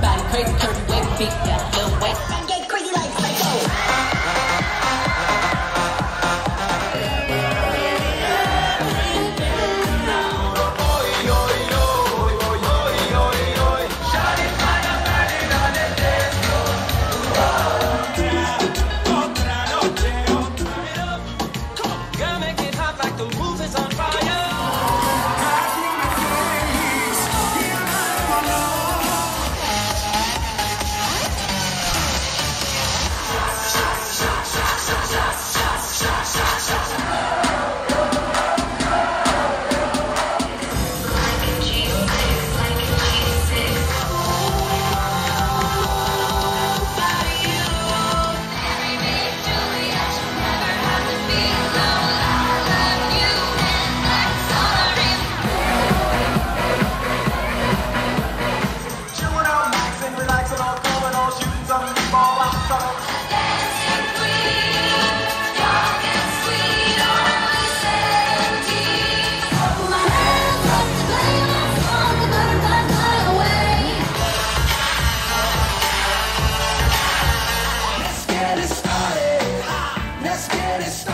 Back, crazy, curvy, wavy, big guy. Yes.